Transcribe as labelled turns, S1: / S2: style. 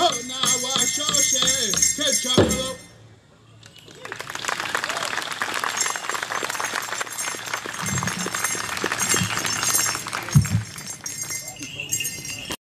S1: Huh.